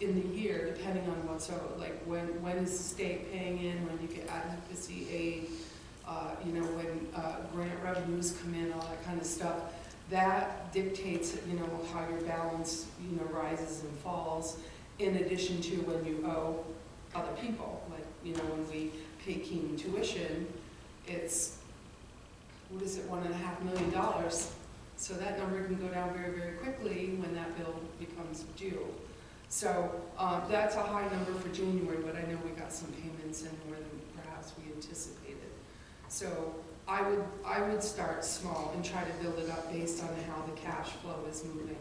in the year, depending on what's owed, like when, when is the state paying in, when you get adequacy aid, uh, you know, when, uh, grant revenues come in, all that kind of stuff. That dictates, you know, how your balance, you know, rises and falls, in addition to when you owe other people. Like, you know, when we pay Keenan tuition, it's, what is it, one and a half million dollars. So that number can go down very, very quickly when that bill becomes due. So, uh, that's a high number for January, but I know we got some payments in more than perhaps we anticipated. So I would, I would start small and try to build it up based on how the cash flow is moving.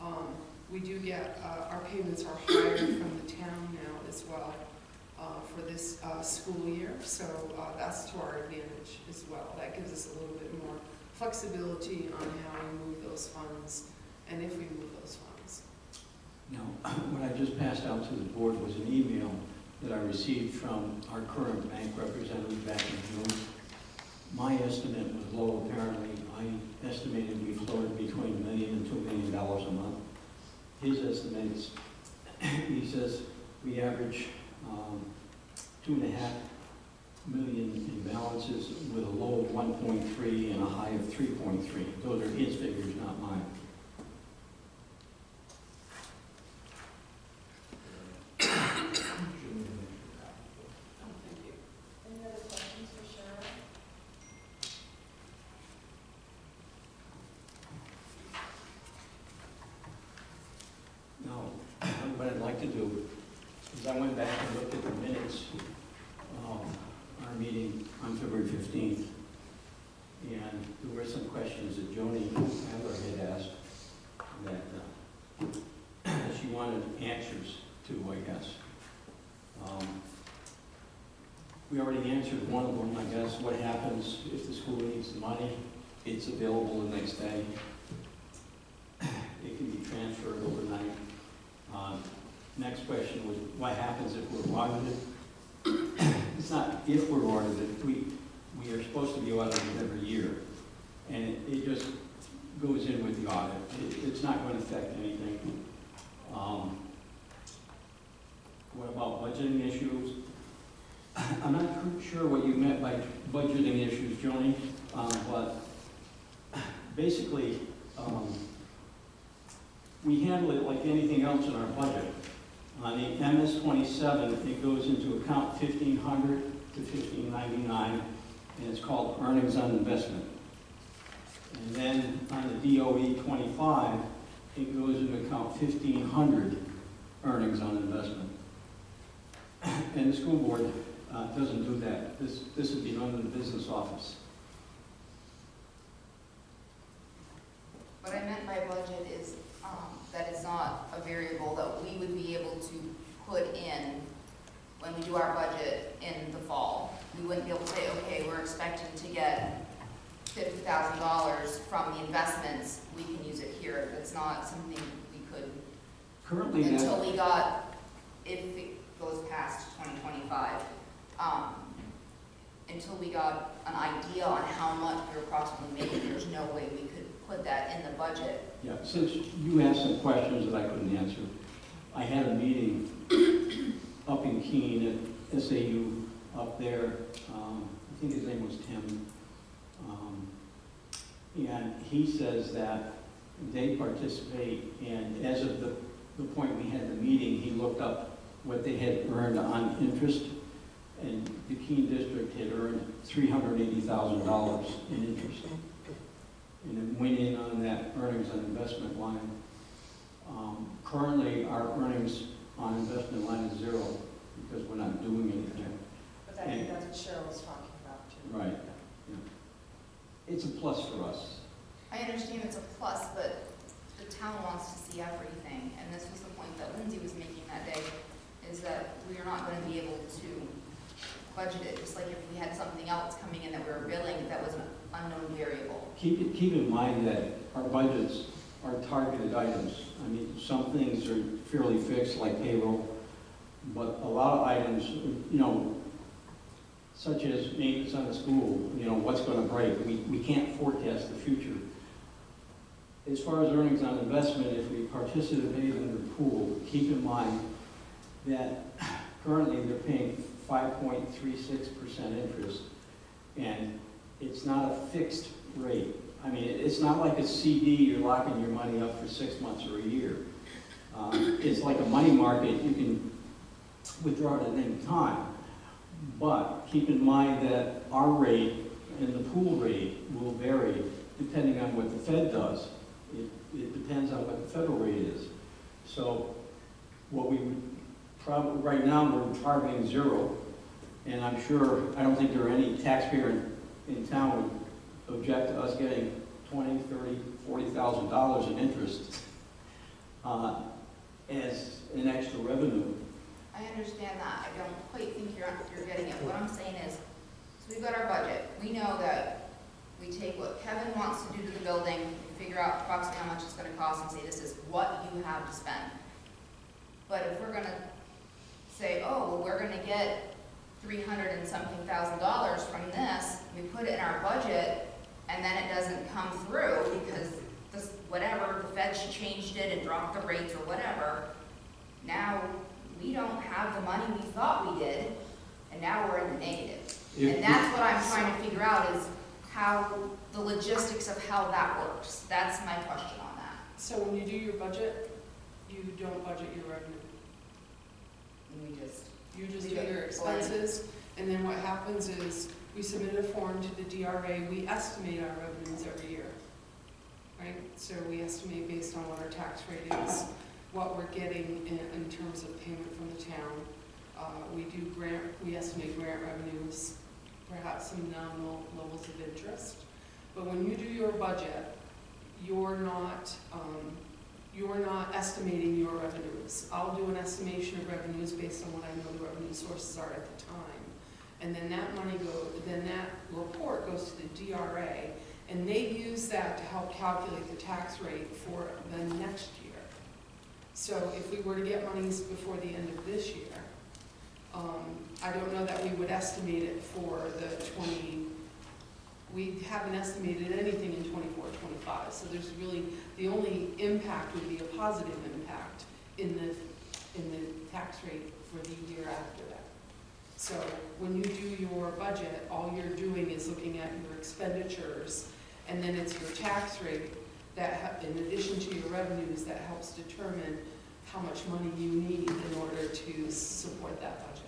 Um, we do get, uh, our payments are higher from the town now as well, uh, for this, uh, school year, so, uh, that's to our advantage as well. That gives us a little bit more flexibility on how we move those funds, and if we move those funds. Now, what I just passed out to the board was an email that I received from our current bank representative back in June. My estimate was low apparently. I estimated we floated between a million and two million dollars a month. His estimates, he says, we average um, two and a half million in balances with a low of one point three and a high of three point three. Those are his figures, not mine. Thank you. Any other questions for Cheryl? No, what I'd like to do is I went back and looked at the minutes, of our meeting on February fifteenth, and there were some questions that Joni Adler had asked that uh, she wanted answers to, I guess. Um, We already answered one of them, I guess, what happens if the school needs the money? It's available the next day. It can be transferred overnight. Um, Next question was, what happens if we're audited? It's not if we're audited, we, we are supposed to be audited every year. And it, it just goes in with the audit. It, it's not going to affect anything. Um, What about budgeting issues? I'm not sure what you meant by budgeting issues, Joni, um, but basically, um, we handle it like anything else in our budget. On the MS twenty-seven, it goes into account fifteen hundred to fifteen ninety-nine, and it's called earnings on investment. And then on the DOE twenty-five, it goes into account fifteen hundred earnings on investment. And the school board uh, doesn't do that. This, this would be in the business office. What I meant by budget is, um, that it's not a variable that we would be able to put in when we do our budget in the fall. We wouldn't be able to say, okay, we're expecting to get fifty thousand dollars from the investments, we can use it here. That's not something we could, Currently, until we got, if it goes past twenty twenty-five. Um, until we got an idea on how much we were approximately making, there's no way we could put that in the budget. yeah, since you asked some questions that I couldn't answer, I had a meeting up in Keene at SAU up there. Um, I think his name was Tim. Um, And he says that they participate, and as of the, the point we had the meeting, he looked up what they had earned on interest, and the Keene district had earned three hundred eighty thousand dollars in interest. And it went in on that earnings on investment line. Um, Currently, our earnings on investment line is zero, because we're not doing anything. But I think that's what Cheryl was talking about too. Right. It's a plus for us. I understand it's a plus, but the town wants to see everything, and this was the point that Lindsay was making that day, is that we are not gonna be able to budget it, just like if we had something else coming in that we were billing, that was an unknown variable. Keep, keep in mind that our budgets are targeted items. I mean, some things are fairly fixed, like payroll, but a lot of items, you know, such as maintenance on the school, you know, what's gonna break, we, we can't forecast the future. as far as earnings on investment, if we participate in the pool, keep in mind that currently they're paying five point three six percent interest, and it's not a fixed rate. I mean, it's not like a CD, you're locking your money up for six months or a year. Um, It's like a money market, you can withdraw it at any time. But keep in mind that our rate and the pool rate will vary depending on what the Fed does. It, it depends on what the federal rate is. So what we would probably, right now, we're targeting zero. And I'm sure, I don't think there are any taxpayer in, town would object to us getting twenty, thirty, forty thousand dollars in interest uh, as an extra revenue. I understand that, I don't quite think you're, you're getting it, what I'm saying is, so we've got our budget, we know that we take what Kevin wants to do to the building, figure out approximately how much it's gonna cost and say, this is what you have to spend. But if we're gonna say, oh, we're gonna get three hundred and something thousand dollars from this, we put it in our budget, and then it doesn't come through because this, whatever, the Fed changed it and dropped the rates or whatever, now, we don't have the money we thought we did, and now we're in the negative. If- And that's what I'm trying to figure out is how, the logistics of how that works. That's my question on that. So when you do your budget, you don't budget your revenue. We just, You just do your expenses, and then what happens is, we submit a form to the DRA, we estimate our revenues every year. Right, so we estimate based on what our tax rate is, what we're getting in, in terms of payment from the town. Uh, we do grant, we estimate grant revenues, perhaps some nominal levels of interest. But when you do your budget, you're not, um, you're not estimating your revenues. I'll do an estimation of revenues based on what I know the revenue sources are at the time. And then that money go, then that report goes to the DRA, and they use that to help calculate the tax rate for the next year. So if we were to get monies before the end of this year, um, I don't know that we would estimate it for the twenty, we haven't estimated anything in 24, 25. So there's really, the only impact would be a positive impact in the, in the tax rate for the year after that. So when you do your budget, all you're doing is looking at your expenditures, and then it's your tax rate that, in addition to your revenues, that helps determine how much money you need in order to support that budget.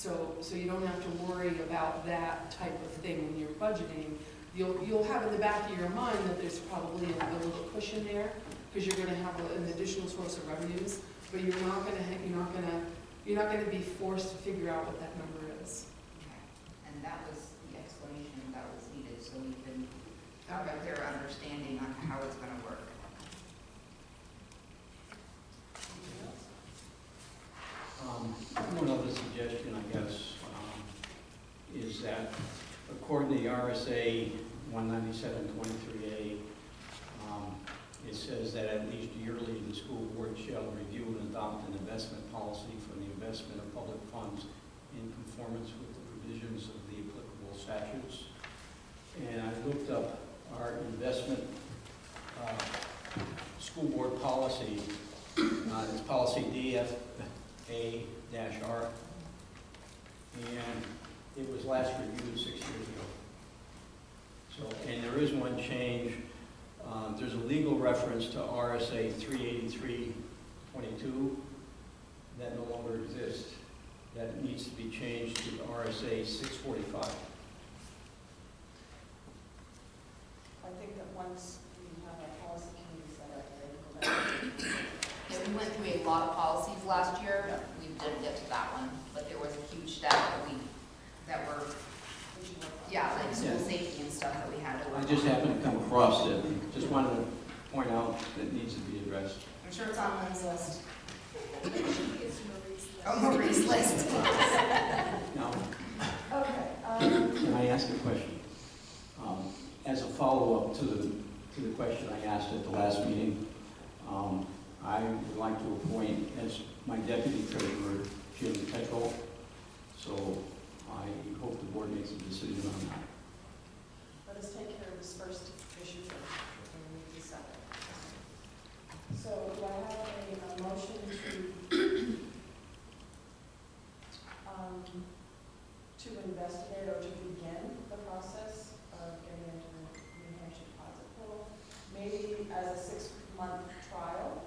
So, so you don't have to worry about that type of thing when you're budgeting. You'll, you'll have in the back of your mind that there's probably a a little cushion there, because you're gonna have a- an additional source of revenues, but you're not gonna, ha- you're not gonna, you're not gonna be forced to figure out what that number is. and that was the explanation that was needed, so we can have a clear understanding on how it's gonna work. Um, One other suggestion, I guess, um, is that according to the RSA 197.23A, um, it says that at least yearly, the school board shall review and adopt an investment policy for the investment of public funds in conformance with the provisions of the applicable statutes. And I looked up our investment uh, school board policy. Uh, It's policy DF a dash R. And it was last reviewed six years ago. So, and there is one change. Um, There's a legal reference to RSA three eighty-three twenty-two that no longer exists. That needs to be changed to RSA six forty-five. I think that once we have a policy committee set up, they will go back. Yeah, we went through a lot of policies last year, we didn't get to that one, but there was a huge stack that we, that were, Would you work on? yeah, like school Yeah. safety and stuff that we had to work I on. Just happened to come across it, and just wanted to point out that it needs to be addressed. I'm sure it's on Lynn's list. It's Marie's list. Oh, Marie's list. Now, Okay, um, Can I ask a question? Um, As a follow-up to the, to the question I asked at the last meeting, um, I would like to appoint as my deputy treasurer Jim Petrol. So I hope the board makes a decision on that. let us take care of first issue first, and we. So do I have a, a motion to, um, to investigate or to begin the process of getting into the New Hampshire deposit pool? Maybe as a six-month trial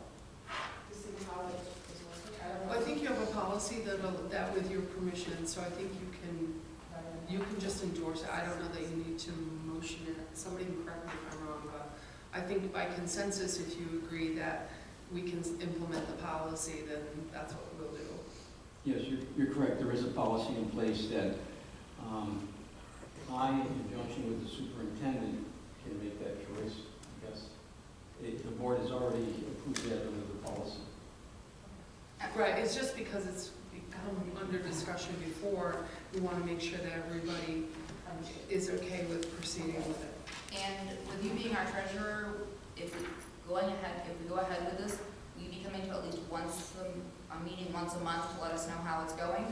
to see how it is working? I don't know. Well, I think you have a policy that, that with your permission, so I think you can, you can just endorse it. I don't know that you need to motion it. Somebody can correct me if I'm wrong, but I think by consensus, if you agree that we can implement the policy, then that's what we'll do. Yes, you're, you're correct, there is a policy in place that, um, I, in conjunction with the superintendent, can make that choice, I guess. It, the board has already approved that under the policy. Right, it's just because it's under discussion before, we want to make sure that everybody is okay with proceeding with it. And with you being our treasurer, if we, going ahead, if we go ahead with this, will you be coming to at least once, a, a meeting once a month to let us know how it's going?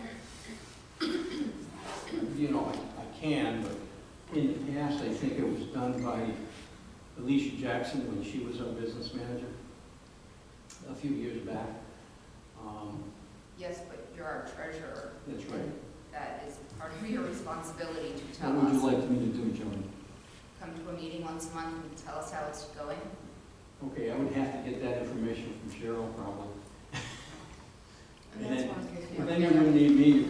You know, I, I can, but in the past, I think it was done by Alicia Jackson when she was our business manager a few years back. Um, Yes, but you're our treasurer. that's right. That is part of your responsibility to tell us. What tell would you us. like me to do, Joan? Come to a meeting once a month and tell us how it's going. Okay, I would have to get that information from Cheryl probably. And And that's then- one good And then you wouldn't need me, you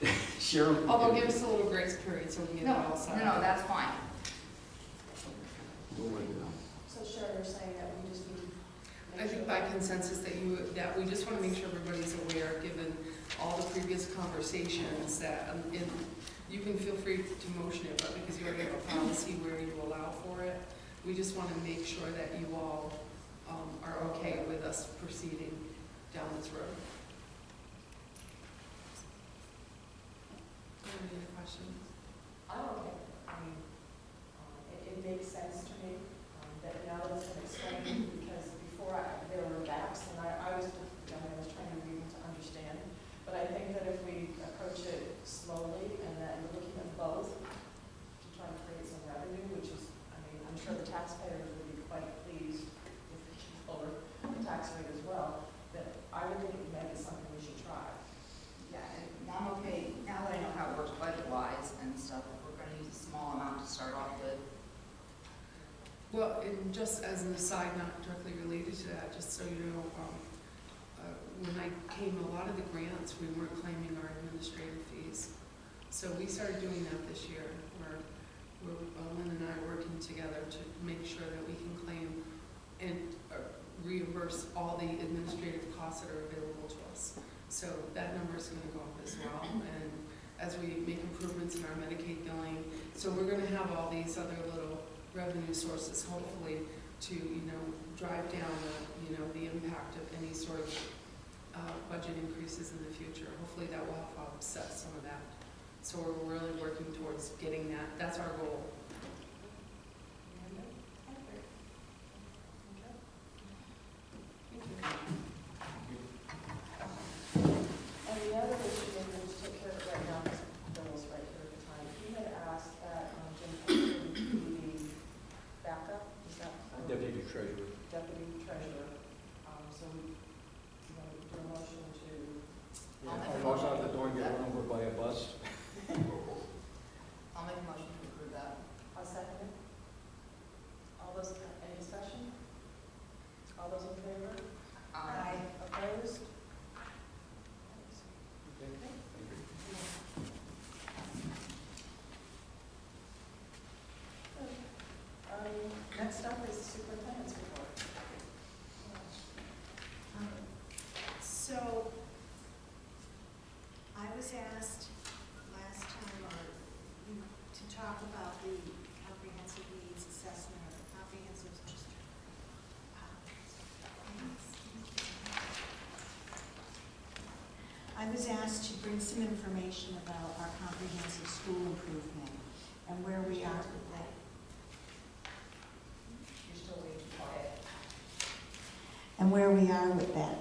could, Cheryl. could Although do give us a little grace period so we can get No, it all no, set. no, that's fine. We'll work it out. So Sharon, you're saying that we just need I think by consensus that you, that we just want to make sure everybody's aware, given all the previous conversations, that, um, and you can feel free to motion it, but because you already have a policy where you allow for it, we just want to make sure that you all um, are okay with us proceeding down this road. Any other questions? I don't think, I mean, um, it, it makes sense to me, um, that now that it's been explained, because before I, there were gaps, and I, I was, I mean, I was trying to read to understand. But I think that if we approach it slowly, and then we're looking at both, to try and create some revenue, which is, I mean, I'm sure the taxpayers would be quite pleased if we could lower the tax rate as well, that I would think that is something we should try. Yeah, and I'm okay, now that I know how it works budget-wise and stuff, if we're gonna use a small amount to start off with. Well, and just as an aside, not directly related to that, just so you know, um, uh, when I came, a lot of the grants, we weren't claiming our administrative fees. So we started doing that this year, uh, and I working together to make sure that we can claim and uh, reimburse all the administrative costs that are available to us. So that number is gonna go up as well, and as we make improvements in our Medicaid billing, so we're gonna have all these other little revenue sources, hopefully, to, you know, drive down the, you know, the impact of any sort of uh, budget increases in the future. Hopefully that will help offset some of that. So we're really working towards getting that, that's our goal. And the other issue, and we'll just take care of it right now, because Bill was right here at the time, he had asked that um, Jim Pemberton be the backup, is that? Deputy Treasurer. Deputy treasurer, um, so we, you know, do a motion to, I'll make a Yeah, Goes out motion. the door and get run over by a bus. I'll make a motion to approve that. I'll second it. All those, any discussion? All those in favor? Aye. Opposed? Um, next up is superintendent's report. So, I was asked last time, or, you know, to talk about the comprehensive needs assessment, or the comprehensive, just, I was asked to bring some information about our comprehensive school improvement, and where we are with that. You're still for it. and where we are with that.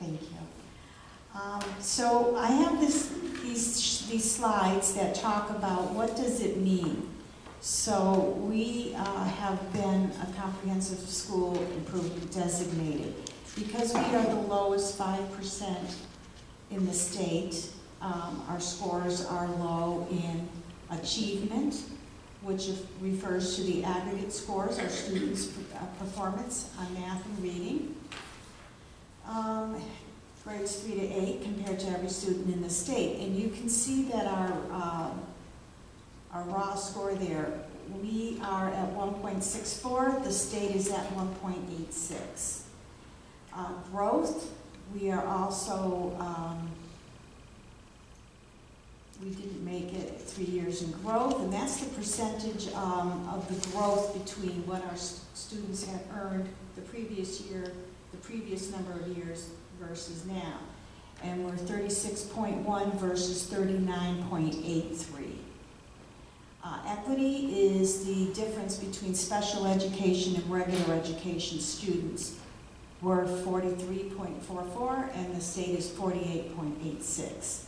Thank you. Um, So I have this, these, these slides that talk about what does it mean So we uh, have been a comprehensive school improvement designated. Because we are the lowest five percent in the state, um, our scores are low in achievement, which refers to the aggregate scores, our students' uh, performance on math and reading. Um, grades three to eight compared to every student in the state. And you can see that our, um, our raw score there, we are at one point six four, the state is at one point eight six. Uh, growth, we are also, um, we didn't make it three years in growth, and that's the percentage um, of the growth between what our students have earned the previous year, the previous number of years versus now. And we're thirty-six point one versus thirty-nine point eight three. Uh, equity is the difference between special education and regular education students. We're forty-three point four four, and the state is forty-eight point eight six.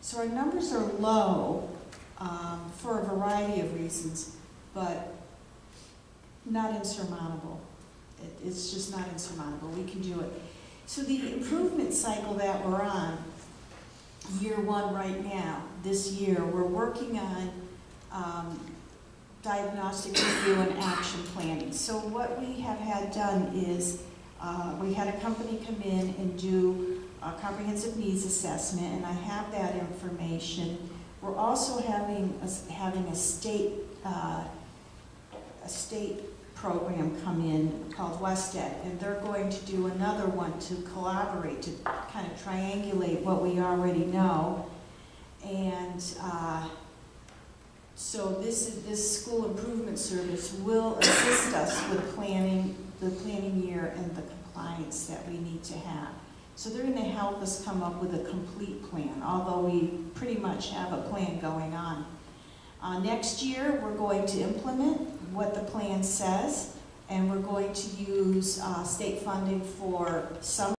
So our numbers are low um, for a variety of reasons, but not insurmountable. It- It's just not insurmountable. We can do it. So the improvement cycle that we're on, year one right now, this year, we're working on um, diagnostic review and action planning. So what we have had done is, uh, we had a company come in and do a comprehensive needs assessment, and I have that information. We're also having, a- having a state, uh, a state program come in called WestEd, and they're going to do another one to collaborate, to kind of triangulate what we already know. And uh, so this, this school improvement service will assist us with planning, the planning year and the compliance that we need to have. So they're gonna help us come up with a complete plan, although we pretty much have a plan going on. Uh, next year, we're going to implement what the plan says, and we're going to use, uh, state funding for some